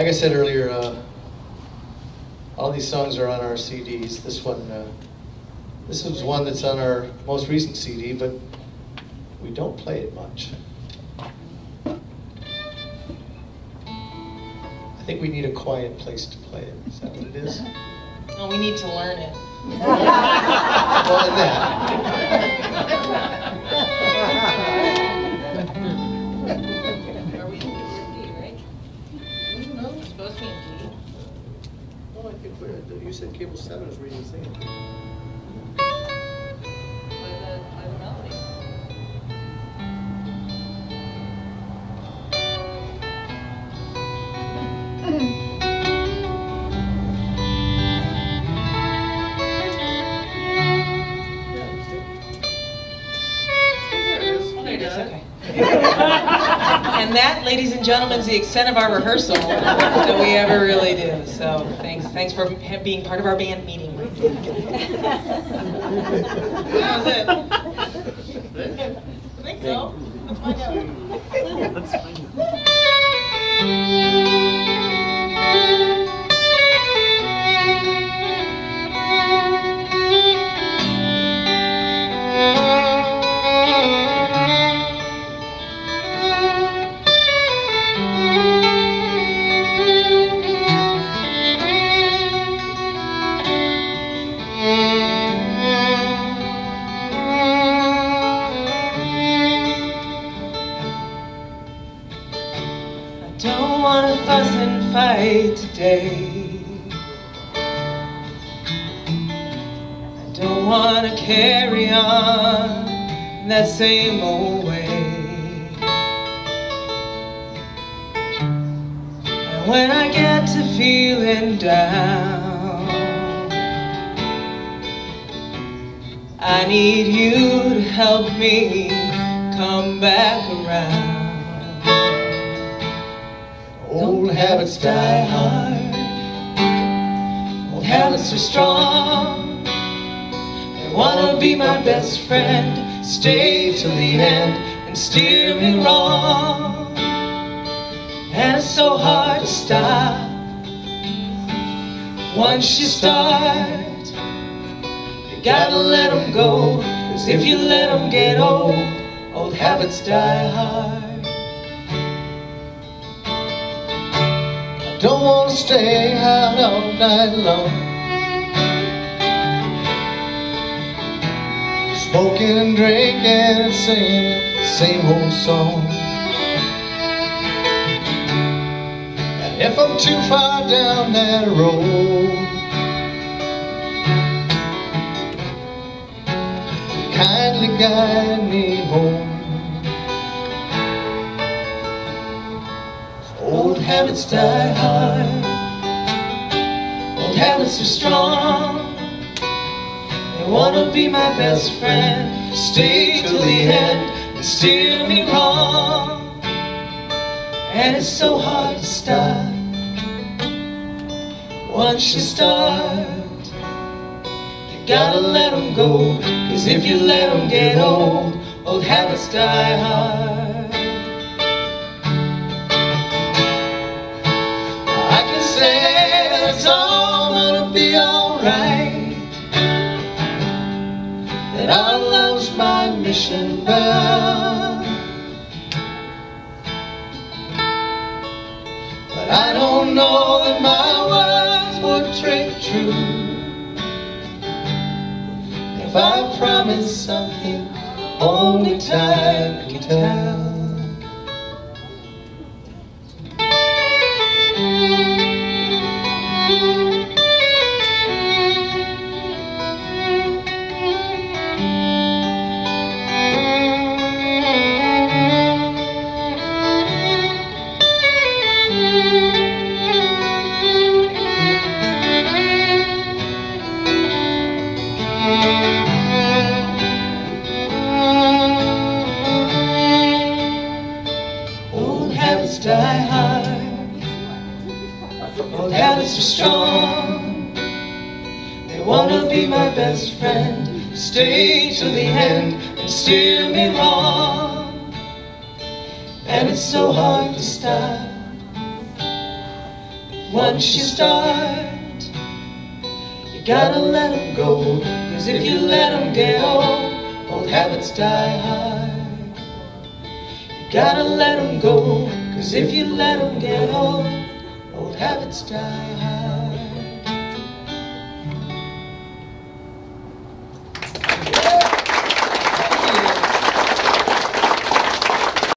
Like I said earlier, uh, all these songs are on our CDs. This one, uh, this is one that's on our most recent CD, but we don't play it much. I think we need a quiet place to play it. Is that what it is? Oh, we need to learn it. Well, that. Think uh, we're, you said cable seven is reading singing. Play And that, ladies and gentlemen, is the extent of our rehearsal that we ever really do. So thanks, thanks for being part of our band meeting. That was it. I think so. Let's find out. I don't wanna fuss and fight today. I don't wanna carry on that same old way. And when I get to feeling down, I need you to help me come back around. Old habits die hard. Old habits are strong. They wanna be my best friend, stay till the end and steer me wrong. And it's so hard to stop. Once you start, you gotta let them go. Cause if you let them get old, old habits die hard. Don't wanna stay out all night long. Smoking and drinking and singing the same old song. And if I'm too far down that road, kindly guide me home. Habits die hard. Old habits are strong. They wanna be my best friend. Stay till the end and steer me wrong. And it's so hard to stop. Once you start, you gotta let them go. Cause if you let them get old, old habits die hard. It's all gonna be alright. That I love's my mission bound. But I don't know that my words would ring true. If I promise something only time can tell. Old habits are strong. They wanna be my best friend. Stay till the end and steer me wrong. And it's so hard to stop. once you start, you gotta let them go. Cause if you let them get old, old habits die hard. You gotta let them go. Cause if you let them get old, old habits die hard.